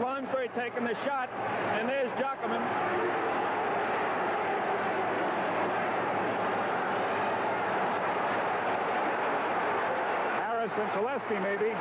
Longsbury taking the shot, and there's Jockerman. Harris and Selesky maybe.